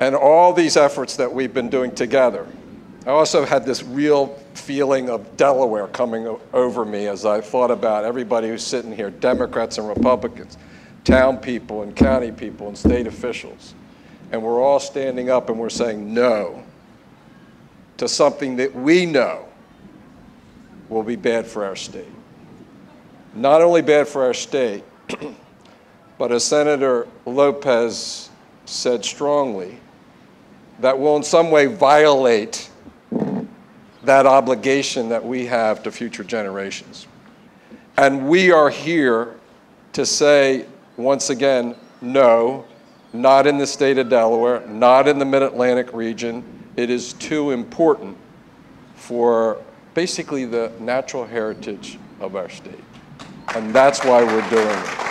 and all these efforts that we've been doing together. I also had this real feeling of Delaware coming over me as I thought about everybody who's sitting here, Democrats and Republicans, town people and county people and state officials. And we're all standing up and we're saying no to something that we know will be bad for our state. Not only bad for our state, but as Senator Lopez said strongly, that will in some way violate that obligation that we have to future generations. And we are here to say, once again, no, not in the state of Delaware, not in the Mid-Atlantic region. It is too important for basically the natural heritage of our state. And that's why we're doing it.